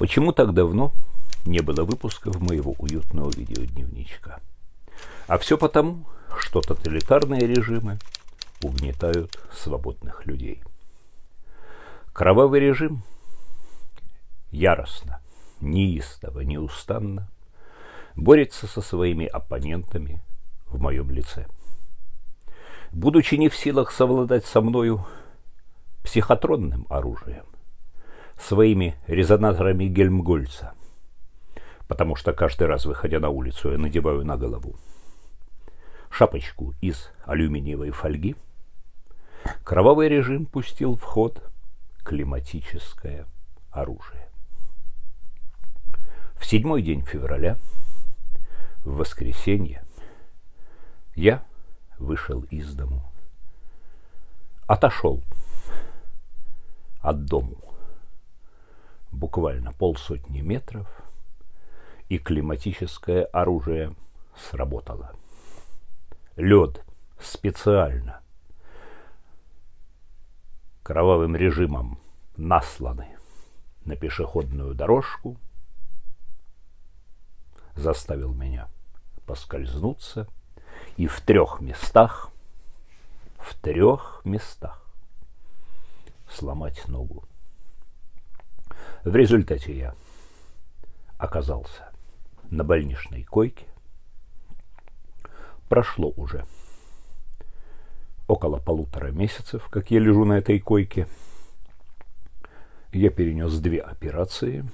Почему так давно не было выпусков моего уютного видеодневничка? А все потому, что тоталитарные режимы угнетают свободных людей. Кровавый режим яростно, неистово, неустанно борется со своими оппонентами в моем лице. Будучи не в силах совладать со мною психотронным оружием, своими резонаторами Гельмгольца, потому что каждый раз, выходя на улицу, я надеваю на голову шапочку из алюминиевой фольги, кровавый режим пустил в ход климатическое оружие. В седьмой день февраля, в воскресенье, я вышел из дому, отошел от дому буквально полсотни метров, и климатическое оружие сработало. Лед специально кровавым режимом насланы на пешеходную дорожку, заставил меня поскользнуться и в трех местах, в трех местах сломать ногу. В результате я оказался на больничной койке. Прошло уже около полутора месяцев, как я лежу на этой койке. Я перенес две операции.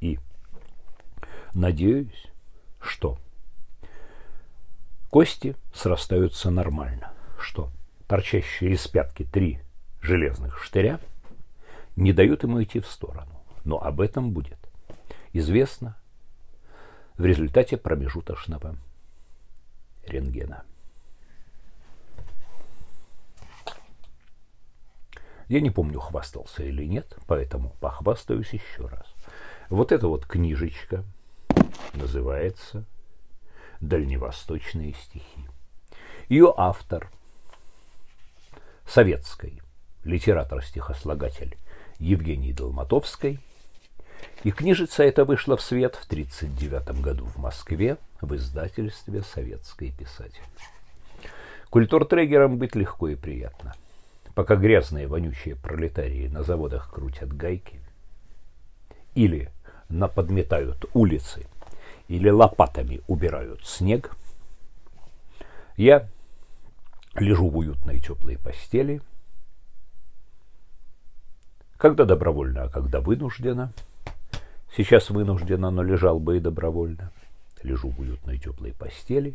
И надеюсь, что кости срастаются нормально, что торчащие из пятки три железных штыря – не дают ему идти в сторону. Но об этом будет известно в результате промежуточного рентгена. Я не помню, хвастался или нет, поэтому похвастаюсь еще раз. Вот эта вот книжечка называется «Дальневосточные стихи». Ее автор, советский литератор-стихослагатель Евгении Долматовской. И книжица эта вышла в свет в 1939 году в Москве в издательстве «Советский писатель». Культуртрегерам быть легко и приятно. Пока грязные вонючие пролетарии на заводах крутят гайки или наподметают улицы, или лопатами убирают снег, я лежу в уютной теплой постели – когда добровольно, а когда вынужденно. Сейчас вынужденно, но лежал бы и добровольно. Лежу в уютной теплой постели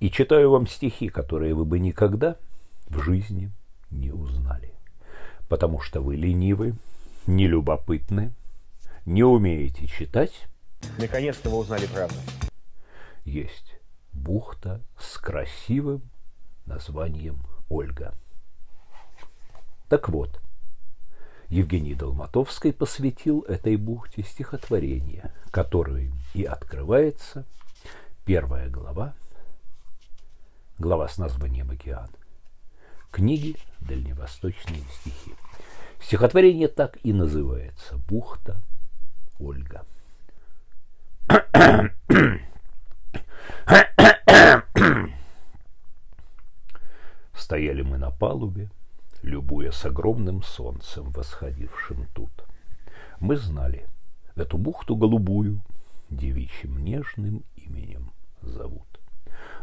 и читаю вам стихи, которые вы бы никогда в жизни не узнали. Потому что вы ленивы, нелюбопытны, не умеете читать. Наконец-то вы узнали правду. Есть бухта с красивым названием Ольга. Так вот, Евгений Долматовский посвятил этой бухте стихотворение, которое и открывается первая глава, глава с названием «Океан», книги «Дальневосточные стихи». Стихотворение так и называется «Бухта Ольга». Стояли мы на палубе, любуя с огромным солнцем, восходившим тут. Мы знали, эту бухту голубую девичьим нежным именем зовут.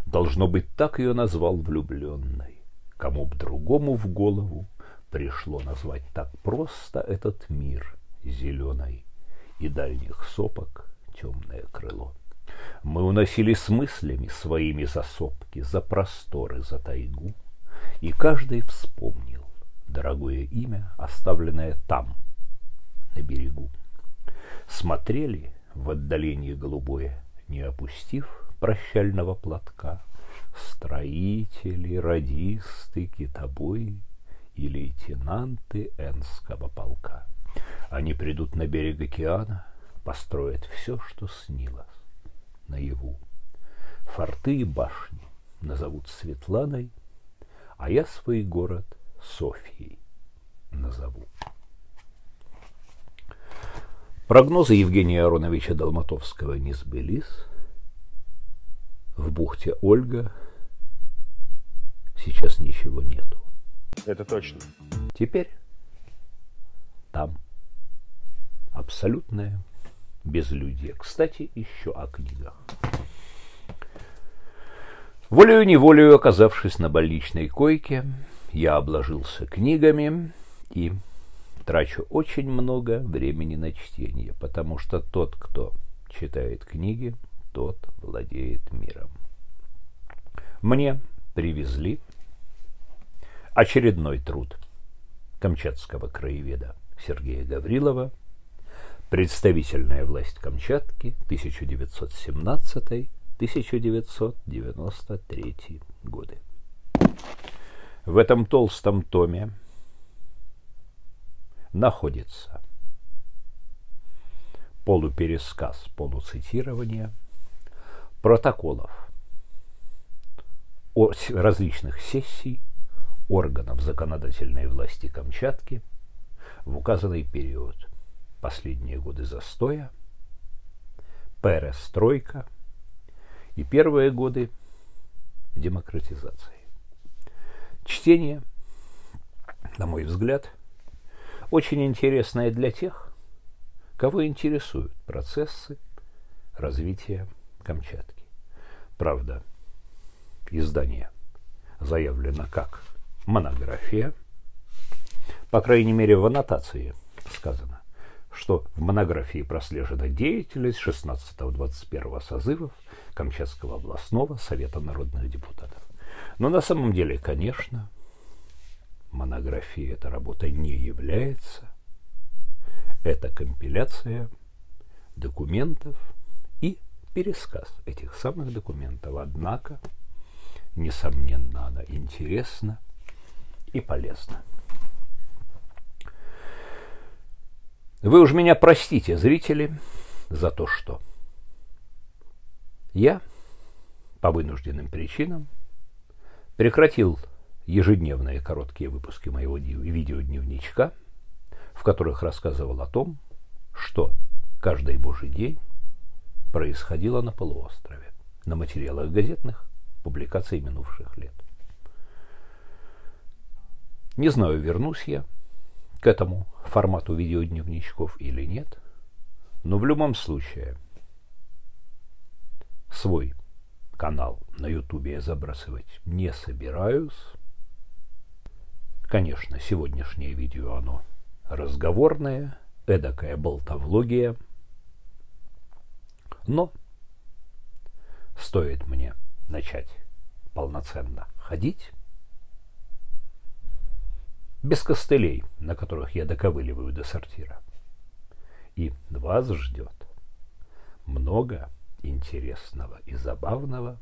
Должно быть, так ее назвал влюбленный. Кому б другому в голову пришло назвать так просто этот мир зеленый и дальних сопок темное крыло. Мы уносили с мыслями своими за сопки, за просторы, за тайгу, и каждый вспомнил дорогое имя, оставленное там, на берегу. Смотрели в отдалении голубое, не опустив прощального платка, строители, радисты, китобои и лейтенанты Энского полка. Они придут на берег океана, построят все, что снилось наяву. Форты и башни назовут Светланой, а я свой город Софьей назову. Прогнозы Евгения Ароновича Долматовского не сбылись. В бухте Ольга сейчас ничего нету. Это точно. Теперь там абсолютное безлюдье. Кстати, еще о книгах. Волею-неволею оказавшись на больничной койке, я обложился книгами и трачу очень много времени на чтение, потому что тот, кто читает книги, тот владеет миром. Мне привезли очередной труд камчатского краеведа Сергея Гаврилова «Представительная власть Камчатки 1917 1993 годы. В этом толстом томе находится полупересказ, полуцитирование протоколов различных сессий органов законодательной власти Камчатки в указанный период. Последние годы застоя, перестройка – и первые годы демократизации. Чтение, на мой взгляд, очень интересное для тех, кого интересуют процессы развития Камчатки. Правда, издание заявлено как монография, по крайней мере в аннотации сказано что в монографии прослежена деятельность 16-21 созывов Камчатского областного Совета народных депутатов. Но на самом деле, конечно, монография эта работа не является. Это компиляция документов и пересказ этих самых документов. Однако, несомненно, она интересна и полезна. Вы уж меня простите, зрители, за то, что я по вынужденным причинам прекратил ежедневные короткие выпуски моего видеодневничка, в которых рассказывал о том, что каждый божий день происходило на полуострове, на материалах газетных публикаций минувших лет. Не знаю, вернусь я к этому формату видеодневничков или нет, но в любом случае свой канал на ютубе я забрасывать не собираюсь. Конечно, сегодняшнее видео, оно разговорное, эдакая болтовлогия, но стоит мне начать полноценно ходить, без костылей, на которых я доковыливаю до сортира. И вас ждет много интересного и забавного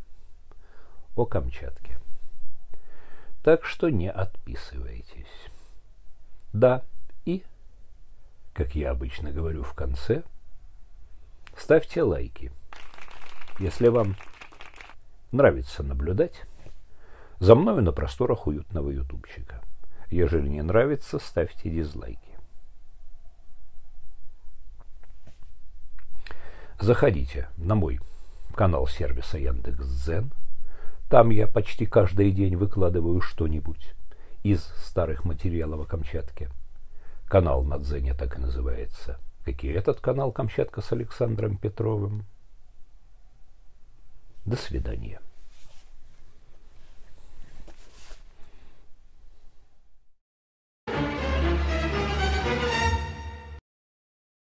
о Камчатке. Так что не отписывайтесь. Да, и, как я обычно говорю в конце, ставьте лайки, если вам нравится наблюдать за мною на просторах уютного ютубчика. Ежели не нравится, ставьте дизлайки. Заходите на мой канал сервиса Яндекс.Дзен. Там я почти каждый день выкладываю что-нибудь из старых материалов о Камчатке. Канал на Дзене так и называется. Как и этот канал Камчатка с Александром Петровым. До свидания.